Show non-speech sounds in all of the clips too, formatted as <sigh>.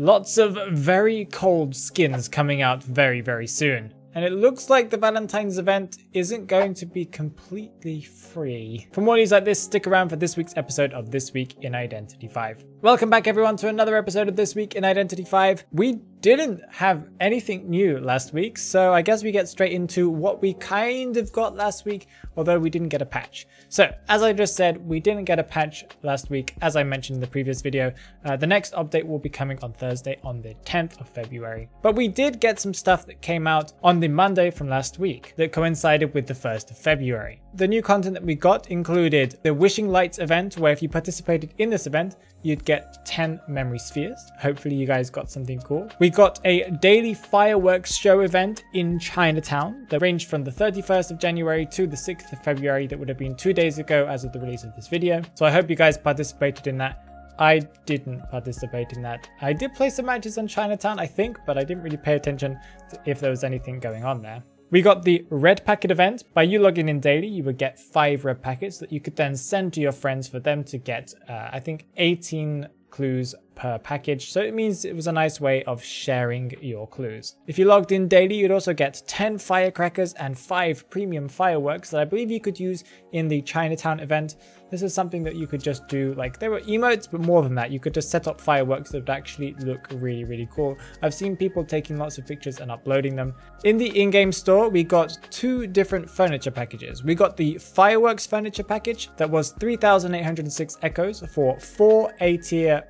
Lots of very cold skins coming out very, very soon. And it looks like the Valentine's event isn't going to be completely free. For more news like this, stick around for this week's episode of This Week in Identity V. Welcome back everyone to another episode of This Week in Identity V. We didn't have anything new last week, so I guess we get straight into what we kind of got last week, although we didn't get a patch. So, as I just said, we didn't get a patch last week, as I mentioned in the previous video. Uh, the next update will be coming on Thursday on the 10th of February. But we did get some stuff that came out on the Monday from last week that coincided with the 1st of February. The new content that we got included the Wishing Lights event, where if you participated in this event, you'd get 10 memory spheres. Hopefully you guys got something cool. We got a daily fireworks show event in Chinatown that ranged from the 31st of January to the 6th of February. That would have been two days ago as of the release of this video. So I hope you guys participated in that. I didn't participate in that. I did play some matches in Chinatown, I think, but I didn't really pay attention if there was anything going on there. We got the red packet event. By you logging in daily, you would get five red packets that you could then send to your friends for them to get, uh, I think, 18 clues per package. So it means it was a nice way of sharing your clues. If you logged in daily, you'd also get 10 firecrackers and 5 premium fireworks that I believe you could use in the Chinatown event. This is something that you could just do, like there were emotes, but more than that, you could just set up fireworks that would actually look really, really cool. I've seen people taking lots of pictures and uploading them. In the in-game store, we got two different furniture packages. We got the fireworks furniture package that was 3,806 echoes for four A tier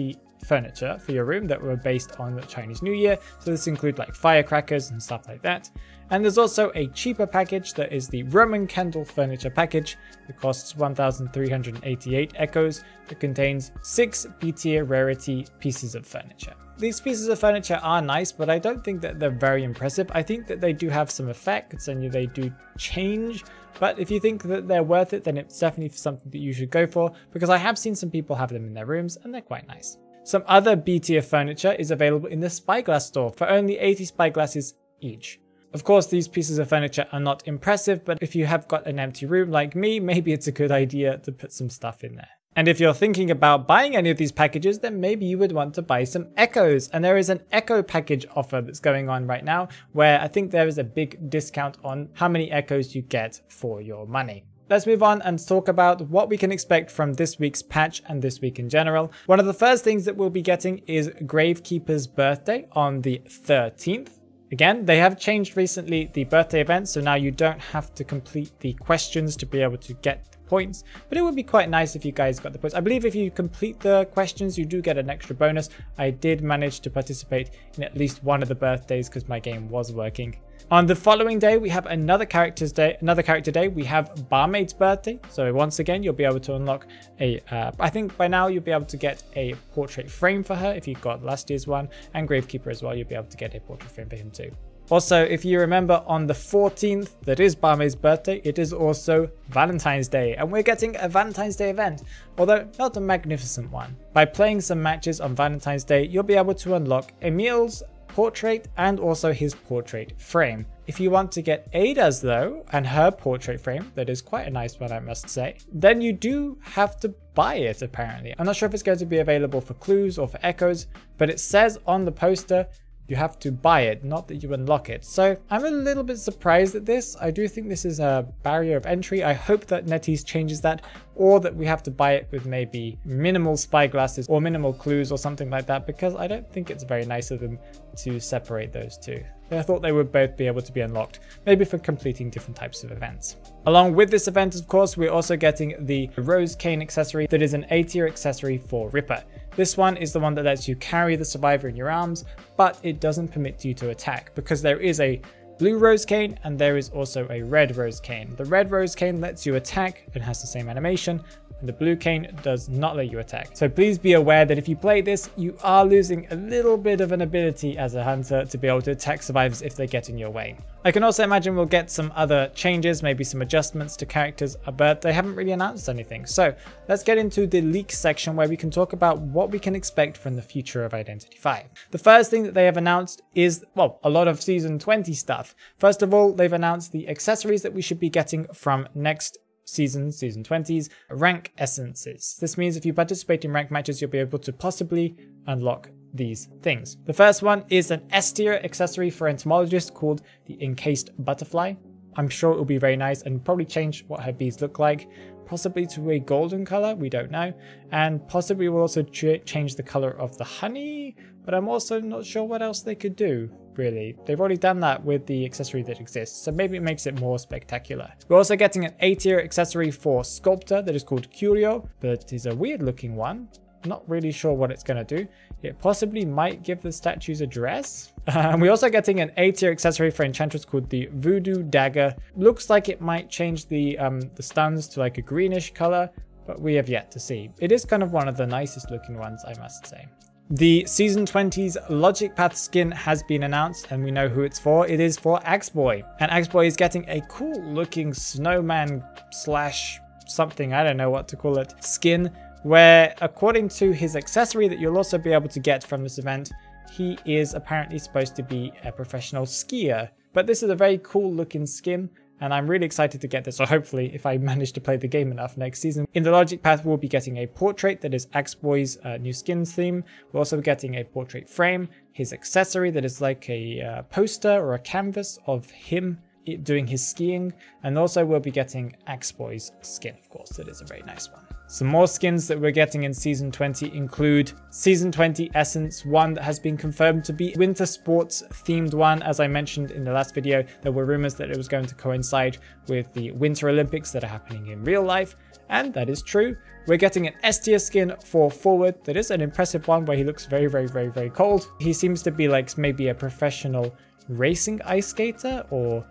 rarity furniture for your room that were based on the Chinese New Year. So this includes like firecrackers and stuff like that. And there's also a cheaper package that is the Roman candle furniture package. that costs 1,388 echoes. that contains six B tier rarity pieces of furniture. These pieces of furniture are nice, but I don't think that they're very impressive. I think that they do have some effects and they do change. But if you think that they're worth it, then it's definitely something that you should go for because I have seen some people have them in their rooms and they're quite nice. Some other B tier furniture is available in the Spyglass store for only 80 spyglasses each. Of course, these pieces of furniture are not impressive, but if you have got an empty room like me, maybe it's a good idea to put some stuff in there. And if you're thinking about buying any of these packages, then maybe you would want to buy some echoes. And there is an echo package offer that's going on right now, where I think there is a big discount on how many echoes you get for your money. Let's move on and talk about what we can expect from this week's patch and this week in general. One of the first things that we'll be getting is Gravekeeper's birthday on the 13th. Again, they have changed recently the birthday event, so now you don't have to complete the questions to be able to get points, but it would be quite nice if you guys got the points. I believe if you complete the questions, you do get an extra bonus. I did manage to participate in at least one of the birthdays because my game was working. On the following day, we have another character's day, another character day. We have Barmaid's birthday. So once again, you'll be able to unlock a. Uh, I think by now you'll be able to get a portrait frame for her if you got last year's one, and Gravekeeper as well. You'll be able to get a portrait frame for him too. Also, if you remember on the 14th, that is Barmaid's birthday, it is also Valentine's Day, and we're getting a Valentine's Day event, although not a magnificent one. By playing some matches on Valentine's Day, you'll be able to unlock Emil's portrait and also his portrait frame. If you want to get Ada's though, and her portrait frame, that is quite a nice one I must say, then you do have to buy it apparently. I'm not sure if it's going to be available for clues or for echoes, but it says on the poster you have to buy it, not that you unlock it. So I'm a little bit surprised at this. I do think this is a barrier of entry. I hope that NetEase changes that or that we have to buy it with maybe minimal spyglasses or minimal clues or something like that because I don't think it's very nice of them to separate those two. I thought they would both be able to be unlocked, maybe for completing different types of events. Along with this event, of course, we're also getting the Rose Cane accessory that is an A tier accessory for Ripper. This one is the one that lets you carry the survivor in your arms, but it doesn't permit you to attack because there is a blue rose cane and there is also a red rose cane. The red rose cane lets you attack and has the same animation, and the blue cane does not let you attack. So please be aware that if you play this, you are losing a little bit of an ability as a hunter to be able to attack survivors if they get in your way. I can also imagine we'll get some other changes, maybe some adjustments to characters, uh, but they haven't really announced anything. So let's get into the leak section where we can talk about what we can expect from the future of Identity V. The first thing that they have announced is, well, a lot of Season 20 stuff. First of all, they've announced the accessories that we should be getting from next season, season 20s, rank essences. This means if you participate in rank matches, you'll be able to possibly unlock these things. The first one is an S tier accessory for entomologists called the Encased Butterfly. I'm sure it will be very nice and probably change what her bees look like, possibly to a golden color, we don't know, and possibly will also ch change the color of the honey, but I'm also not sure what else they could do, really. They've already done that with the accessory that exists, so maybe it makes it more spectacular. We're also getting an A tier accessory for Sculptor that is called Curio, but it is a weird looking one. Not really sure what it's going to do. It possibly might give the statues a dress. <laughs> And we're also getting an A tier accessory for Enchantress called the Voodoo Dagger. Looks like it might change the, um, the stuns to like a greenish color, but we have yet to see. It is kind of one of the nicest looking ones, I must say. The Season 20's Logic Path skin has been announced and we know who it's for. It is for Axeboy. And Axeboy is getting a cool looking snowman slash something, I don't know what to call it, skin where according to his accessory that you'll also be able to get from this event, he is apparently supposed to be a professional skier. But this is a very cool looking skin and I'm really excited to get this, so hopefully if I <laughs> manage to play the game enough next season. In the Logic Path, we'll be getting a portrait that is Axeboy's uh, new skins theme. We're also be getting a portrait frame, his accessory that is like a uh, poster or a canvas of him doing his skiing, and also we'll be getting Axeboy's skin, of course, that is a very nice one. Some more skins that we're getting in Season 20 include Season 20 Essence, one that has been confirmed to be winter sports themed one. As I mentioned in the last video, there were rumors that it was going to coincide with the Winter Olympics that are happening in real life, and that is true. We're getting an S tier skin for Forward that is an impressive one where he looks very, very, very, very cold. He seems to be like maybe a professional racing ice skater or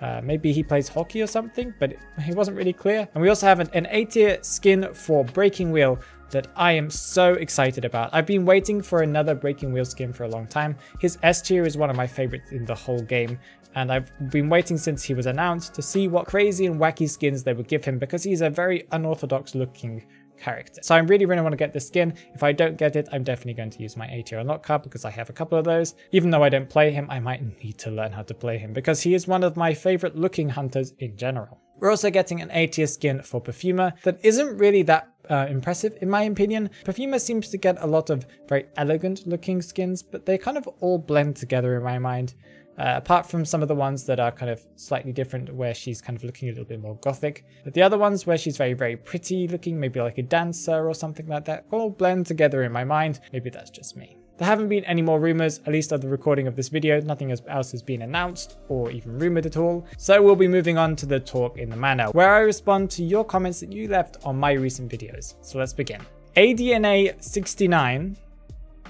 uh, maybe he plays hockey or something, but he wasn't really clear. And we also have an, an A tier skin for Breaking Wheel that I am so excited about. I've been waiting for another Breaking Wheel skin for a long time. His S tier is one of my favorites in the whole game. And I've been waiting since he was announced to see what crazy and wacky skins they would give him because he's a very unorthodox looking character. So I really, really want to get this skin. If I don't get it, I'm definitely going to use my A tier unlock card because I have a couple of those. Even though I don't play him, I might need to learn how to play him because he is one of my favorite looking hunters in general. We're also getting an A tier skin for Perfumer that isn't really that uh, impressive in my opinion. Perfumer seems to get a lot of very elegant looking skins, but they kind of all blend together in my mind. Uh, apart from some of the ones that are kind of slightly different where she's kind of looking a little bit more gothic. But the other ones where she's very, very pretty looking, maybe like a dancer or something like that, all blend together in my mind. Maybe that's just me. There haven't been any more rumors, at least of the recording of this video. Nothing else has been announced or even rumored at all. So we'll be moving on to the talk in the manor, where I respond to your comments that you left on my recent videos. So let's begin. ADNA69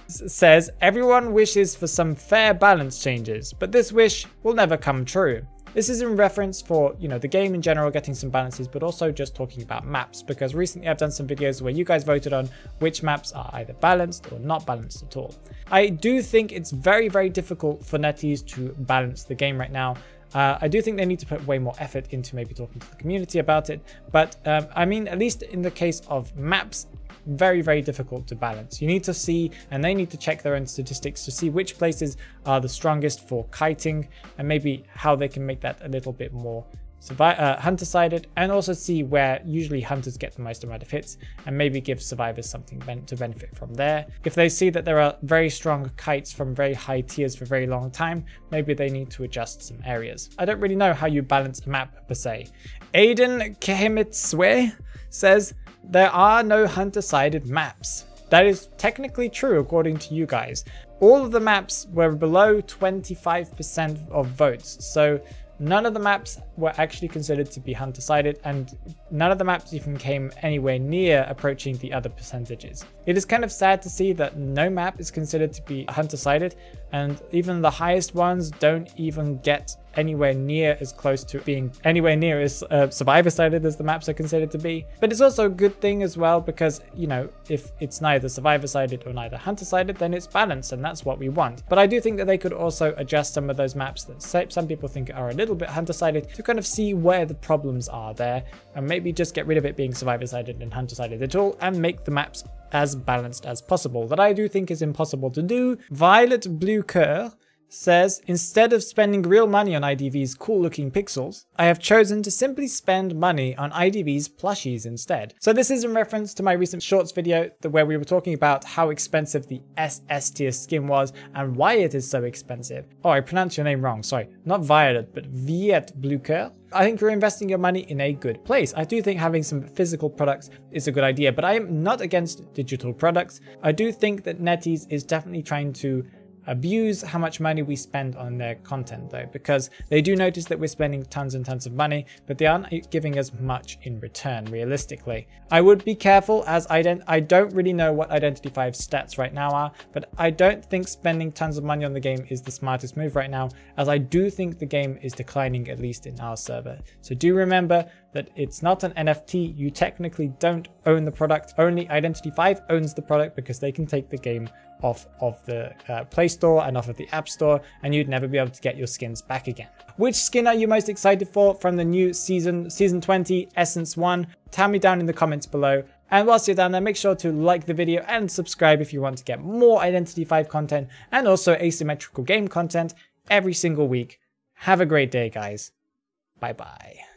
says everyone wishes for some fair balance changes, but this wish will never come true. This is in reference for, you know, the game in general getting some balances, but also just talking about maps, because recently I've done some videos where you guys voted on which maps are either balanced or not balanced at all. I do think it's very, very difficult for NetEase to balance the game right now. Uh, I do think they need to put way more effort into maybe talking to the community about it, but um, I mean, at least in the case of maps, very, very difficult to balance. You need to see, and they need to check their own statistics to see which places are the strongest for kiting and maybe how they can make that a little bit more uh, hunter-sided and also see where usually hunters get the most amount of hits and maybe give survivors something ben to benefit from there. If they see that there are very strong kites from very high tiers for a very long time, maybe they need to adjust some areas. I don't really know how you balance a map per se. Aiden Kehemitswe says, there are no hunter-sided maps. That is technically true according to you guys. All of the maps were below 25% of votes, so none of the maps were actually considered to be hunter-sided and none of the maps even came anywhere near approaching the other percentages. It is kind of sad to see that no map is considered to be hunter-sided and even the highest ones don't even get anywhere near as close to being anywhere near as uh, survivor sided as the maps are considered to be. But it's also a good thing as well because, you know, if it's neither survivor sided or neither hunter sided, then it's balanced and that's what we want. But I do think that they could also adjust some of those maps that some people think are a little bit hunter sided to kind of see where the problems are there and maybe just get rid of it being survivor sided and hunter sided at all and make the maps as balanced as possible. That I do think is impossible to do. Violet Blue Cur says, instead of spending real money on IDV's cool looking pixels, I have chosen to simply spend money on IDV's plushies instead. So this is in reference to my recent shorts video where we were talking about how expensive the SS tier skin was and why it is so expensive. Oh, I pronounced your name wrong, sorry. Not Violet, but Viet Blueker. I think you're investing your money in a good place. I do think having some physical products is a good idea, but I am not against digital products. I do think that NetEase is definitely trying to abuse how much money we spend on their content though, because they do notice that we're spending tons and tons of money, but they aren't giving us much in return, realistically. I would be careful as I don't, I don't really know what Identity V stats right now are, but I don't think spending tons of money on the game is the smartest move right now, as I do think the game is declining at least in our server. So do remember that it's not an NFT, you technically don't own the product, only Identity V owns the product because they can take the game off of the uh, Play Store and off of the App Store, and you'd never be able to get your skins back again. Which skin are you most excited for from the new season, Season 20, Essence 1? Tell me down in the comments below. And whilst you're down there, make sure to like the video and subscribe if you want to get more Identity V content and also asymmetrical game content every single week. Have a great day, guys. Bye bye.